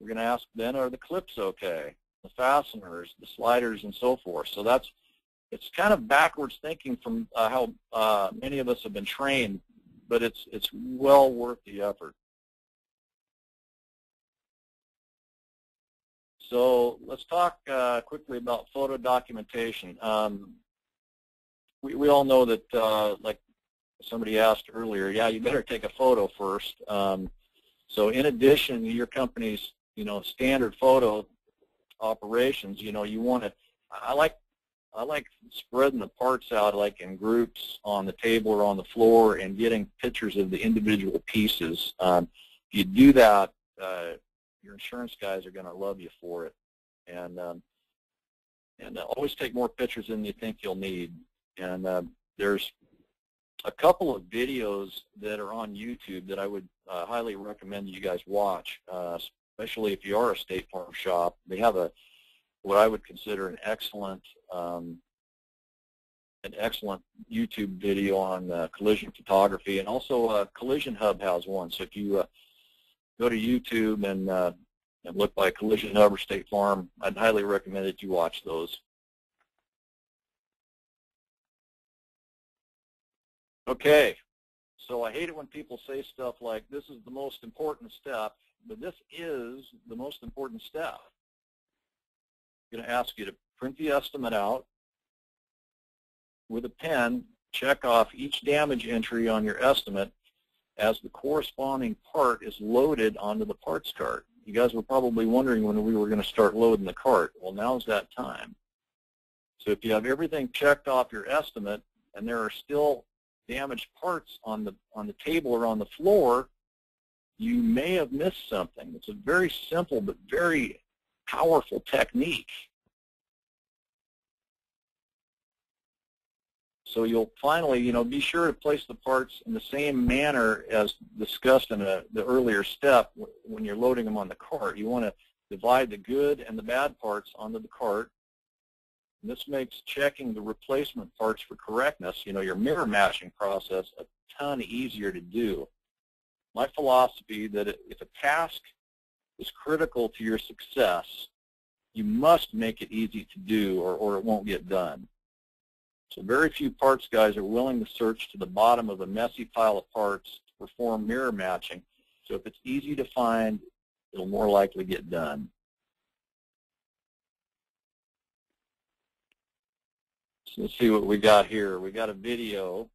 We're going to ask then, are the clips okay, the fasteners, the sliders, and so forth. So that's, it's kind of backwards thinking from uh, how uh, many of us have been trained, but it's, it's well worth the effort. So let's talk uh, quickly about photo documentation. Um, we, we all know that, uh, like somebody asked earlier, yeah, you better take a photo first. Um, so in addition to your company's, you know, standard photo operations, you know, you want to, I like, I like spreading the parts out like in groups on the table or on the floor and getting pictures of the individual pieces. Um, if you do that, uh, your insurance guys are going to love you for it. And um, and uh, always take more pictures than you think you'll need. And uh, there's a couple of videos that are on YouTube that I would uh, highly recommend you guys watch. Uh, especially if you are a State Farm shop. They have a what I would consider an excellent um, an excellent YouTube video on uh, collision photography, and also uh, Collision Hub has one. So if you uh, go to YouTube and, uh, and look by Collision Hub or State Farm, I'd highly recommend that you watch those. Okay, so I hate it when people say stuff like, this is the most important step, but this is the most important step. Going to ask you to print the estimate out with a pen, check off each damage entry on your estimate as the corresponding part is loaded onto the parts cart. You guys were probably wondering when we were going to start loading the cart. Well, now's that time. So if you have everything checked off your estimate and there are still damaged parts on the on the table or on the floor, you may have missed something. It's a very simple but very powerful technique. So you'll finally, you know, be sure to place the parts in the same manner as discussed in a, the earlier step when you're loading them on the cart. You want to divide the good and the bad parts onto the cart. And this makes checking the replacement parts for correctness, you know, your mirror matching process, a ton easier to do. My philosophy that if a task is critical to your success, you must make it easy to do or, or it won't get done. So very few parts guys are willing to search to the bottom of a messy pile of parts to perform mirror matching. So if it's easy to find, it'll more likely get done. So let's see what we got here. We got a video.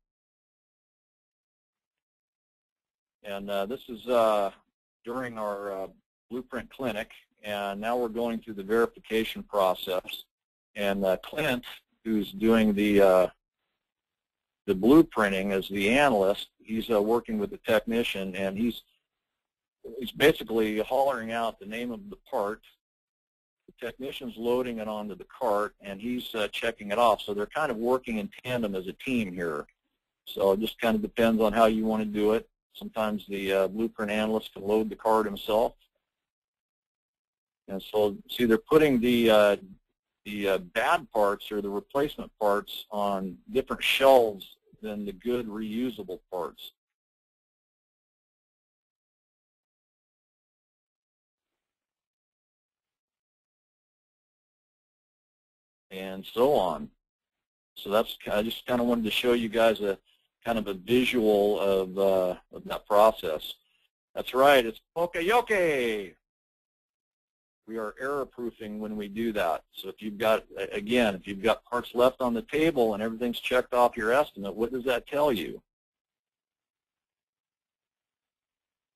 And uh, this is uh, during our uh, blueprint clinic. And now we're going through the verification process. And uh, Clint who's doing the uh, the blueprinting as the analyst. He's uh, working with the technician, and he's he's basically hollering out the name of the part. The technician's loading it onto the cart, and he's uh, checking it off. So they're kind of working in tandem as a team here. So it just kind of depends on how you want to do it. Sometimes the uh, blueprint analyst can load the cart himself. And so, see, they're putting the uh, the uh, bad parts or the replacement parts on different shelves than the good reusable parts. And so on. So that's I just kind of wanted to show you guys a kind of a visual of, uh, of that process. That's right, it's Poka-yoke we are error proofing when we do that. So if you've got, again, if you've got parts left on the table and everything's checked off your estimate, what does that tell you?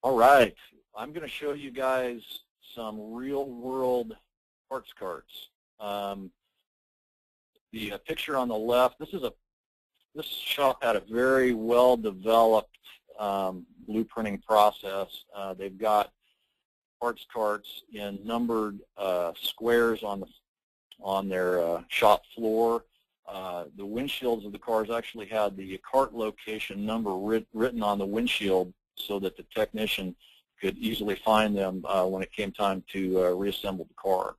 All right, I'm going to show you guys some real-world parts carts. Um, the uh, picture on the left, this is a this shop had a very well-developed um, blueprinting process. Uh, they've got parts carts in numbered uh, squares on the on their uh, shop floor. Uh, the windshields of the cars actually had the cart location number writ written on the windshield so that the technician could easily find them uh, when it came time to uh, reassemble the car.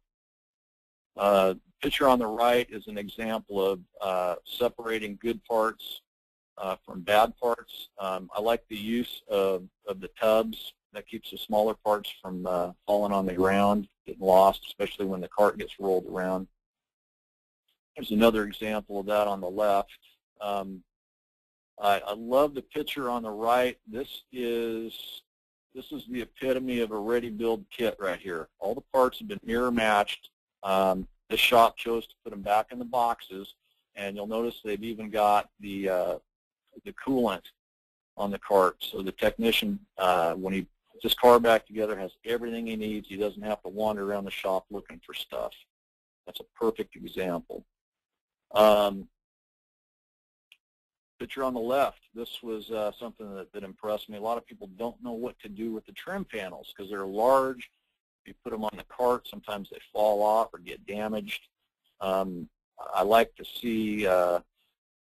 Uh, picture on the right is an example of separating good parts from bad parts. Um, I like the use of, of the tubs that keeps the smaller parts from uh, falling on the ground, getting lost, especially when the cart gets rolled around. There's another example of that on the left. Um, I, I, love the picture on the right. This is this is the epitome of a ready-build kit right here. All the parts have been mirror matched. Um, the shop chose to put them back in the boxes, and you'll notice they've even got the uh, the coolant on the cart. So the technician, uh, when he this car back together has everything he needs. He doesn't have to wander around the shop looking for stuff. That's a perfect example. Um, picture on the left, this was uh, something that, that impressed me. A lot of people don't know what to do with the trim panels because they're large. If you put them on the cart, sometimes they fall off or get damaged. Um, I like to see uh,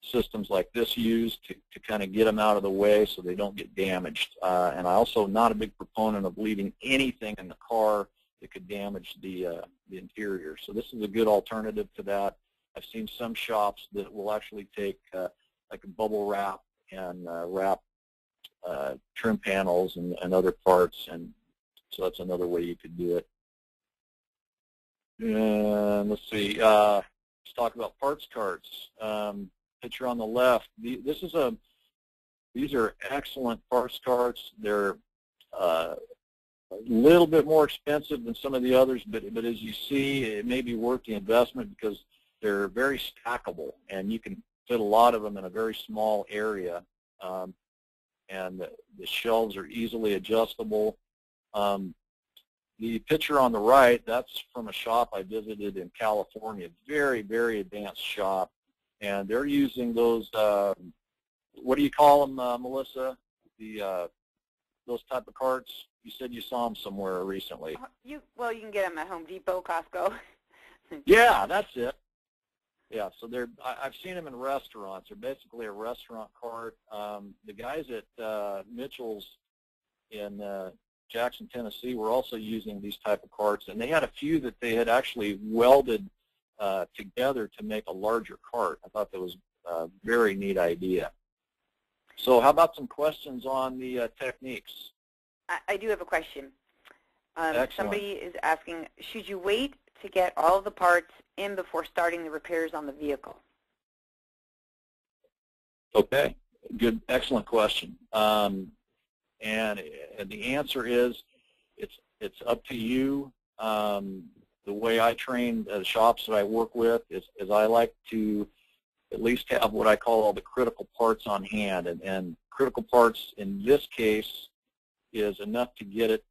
systems like this used to, to kind of get them out of the way so they don't get damaged. Uh, and I also not a big proponent of leaving anything in the car that could damage the, uh, the interior. So this is a good alternative to that. I've seen some shops that will actually take uh, like a bubble wrap and uh, wrap uh, trim panels and, and other parts, and so that's another way you could do it. And let's see, uh, let's talk about parts carts. Um, picture on the left. The, this is a these are excellent parts carts. They're uh, a little bit more expensive than some of the others, but but as you see, it may be worth the investment because they're very stackable, and you can fit a lot of them in a very small area. Um, and the, the, shelves are easily adjustable. Um, the picture on the right, that's from a shop I visited in California. Very, very advanced shop. And they're using those, uh, what do you call them, uh, Melissa? The uh, Those type of carts? You said you saw them somewhere recently. You Well, you can get them at Home Depot, Costco. yeah, that's it. Yeah, so they're I, have seen them in restaurants. They're basically a restaurant cart. Um, the guys at uh, Mitchell's in uh, Jackson, Tennessee, were also using these type of carts, and they had a few that they had actually welded uh, together to make a larger cart. I thought that was a very neat idea. So how about some questions on the uh, techniques? I, I, do have a question. Um, somebody is asking, should you wait to get all the parts in before starting the repairs on the vehicle? Okay, good, excellent question. Um, and, and the answer is it's, it's up to you. Um, the way I train the shops that I work with is, is I like to at least have what I call all the critical parts on hand. And, and critical parts in this case is enough to get it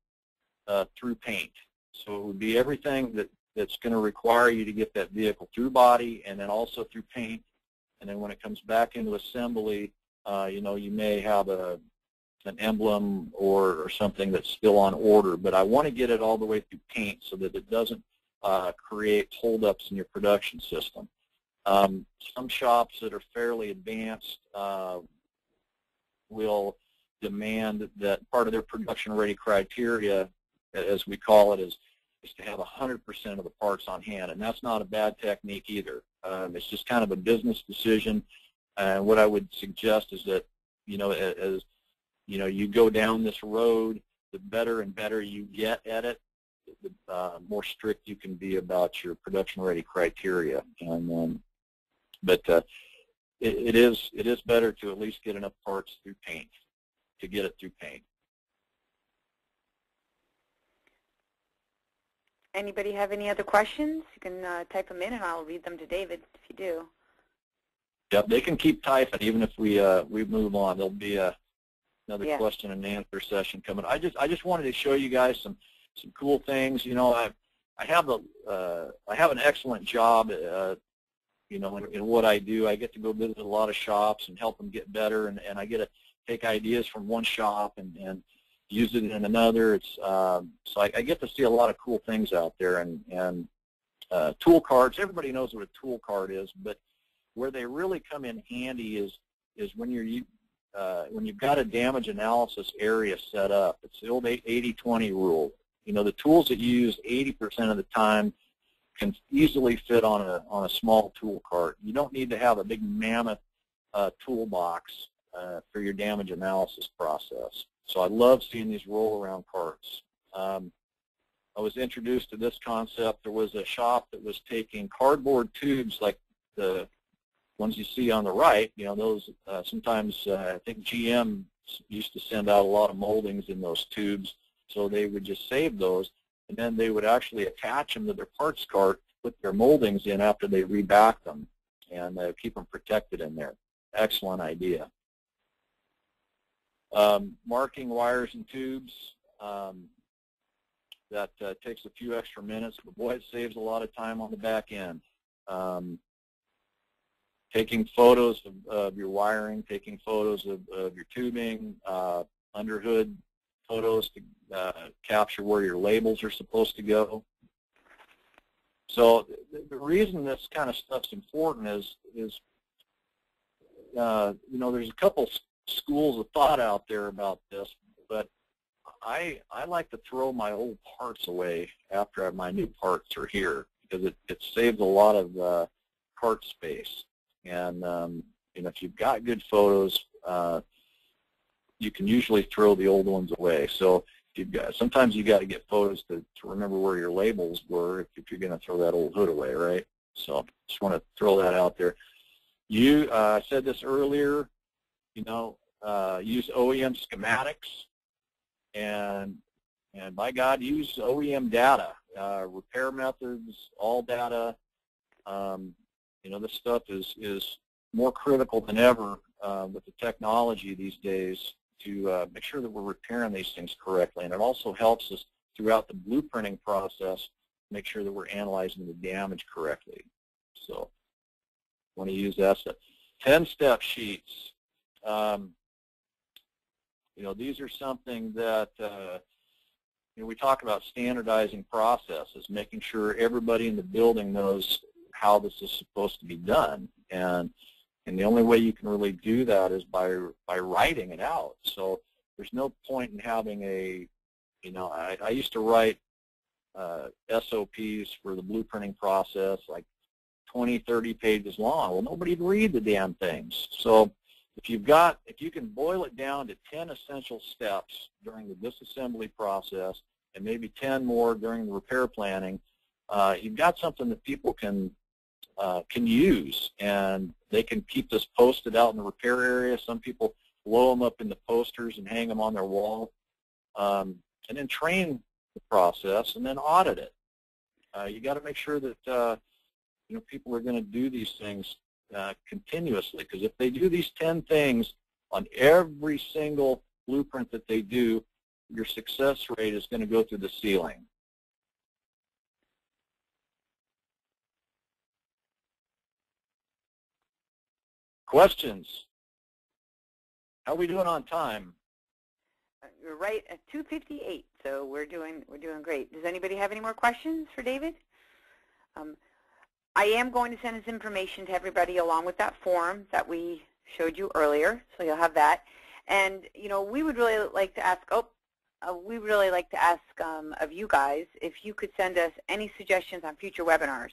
uh, through paint. So it would be everything that, that's going to require you to get that vehicle through body and then also through paint. And then when it comes back into assembly, uh, you know, you may have a an emblem or, or something that's still on order, but I want to get it all the way through paint so that it doesn't uh, create holdups in your production system. Um, some shops that are fairly advanced uh, will demand that part of their production ready criteria, as we call it, is, is to have 100% of the parts on hand, and that's not a bad technique either. Um, it's just kind of a business decision, and what I would suggest is that, you know, as you know, you go down this road, the better and better you get at it, the uh, more strict you can be about your production-ready criteria. And um, but uh, it, it is it is better to at least get enough parts through paint to get it through paint. Anybody have any other questions? You can uh, type them in, and I'll read them to David if you do. Yep, they can keep typing even if we uh, we move on. There'll be a another yeah. question and answer session coming. I just I just wanted to show you guys some some cool things. You know, I I have a uh, I have an excellent job. Uh, you know, in, in what I do, I get to go visit a lot of shops and help them get better, and, and I get to take ideas from one shop and, and use it in another. It's um, so I, I get to see a lot of cool things out there, and and uh, tool cards. Everybody knows what a tool card is, but where they really come in handy is is when you're uh, when you've got a damage analysis area set up. It's the old 80-20 rule. You know, the tools that you use 80% of the time can easily fit on a on a small tool cart. You don't need to have a big mammoth uh, toolbox uh, for your damage analysis process. So I love seeing these roll around carts. Um, I was introduced to this concept. There was a shop that was taking cardboard tubes like the ones you see on the right, you know, those uh, sometimes uh, I think GM used to send out a lot of moldings in those tubes, so they would just save those, and then they would actually attach them to their parts cart, put their moldings in after they reback them, and uh, keep them protected in there. Excellent idea. Um, marking wires and tubes, um, that uh, takes a few extra minutes, but boy, it saves a lot of time on the back end. Um, taking photos of, of your wiring, taking photos of, of your tubing, uh, underhood photos to uh, capture where your labels are supposed to go. So the, the reason this kind of stuff's important is, is uh, you know, there's a couple schools of thought out there about this, but I I like to throw my old parts away after my new parts are here because it, it saves a lot of uh, cart space. And um, if you've got good photos, uh, you can usually throw the old ones away. So you've got sometimes you got to get photos to, to remember where your labels were if, if you're going to throw that old hood away, right? So just want to throw that out there. You uh, I said this earlier. You know, uh, use OEM schematics and and by God, use OEM data, uh, repair methods, ALLDATA. Um, you know, this stuff is is more critical than ever uh, with the technology these days to uh, make sure that we're repairing these things correctly, and it also helps us throughout the blueprinting process make sure that we're analyzing the damage correctly. So, want to use that stuff. Ten-step sheets. Um, you know, these are something that, uh, you know, we talk about standardizing processes, making sure everybody in the building knows how this is supposed to be done. And, and the only way you can really do that is by, by writing it out. So there's no point in having a, you know, I, I used to write uh, SOPs for the blueprinting process, like 20, 30 pages long. Well, nobody'd read the damn things. So if you've got, if you can boil it down to 10 essential steps during the disassembly process and maybe 10 more during the repair planning, uh, you've got something that people can uh, can use and they can keep this posted out in the repair area. Some people blow them up into posters and hang them on their wall um, and then train the process and then audit it. Uh, you got to make sure that uh, you know people are going to do these things uh, continuously because if they do these 10 things on every single blueprint that they do, your success rate is going to go through the ceiling. Questions? How are we doing on time? Uh, You're right at 2:58, so we're doing we're doing great. Does anybody have any more questions for David? Um, I am going to send this information to everybody along with that form that we showed you earlier, so you'll have that. And you know, we would really like to ask. Oh, uh, we really like to ask um, of you guys if you could send us any suggestions on future webinars.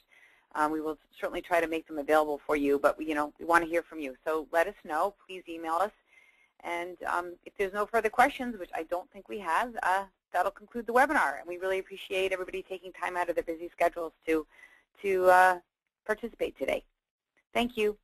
Um, we will certainly try to make them available for you, but you know, we want to hear from you. So let us know. Please email us. And um, if there's no further questions, which I don't think we have, uh, that'll conclude the webinar. And we really appreciate everybody taking time out of their busy schedules to to uh, participate today. Thank you.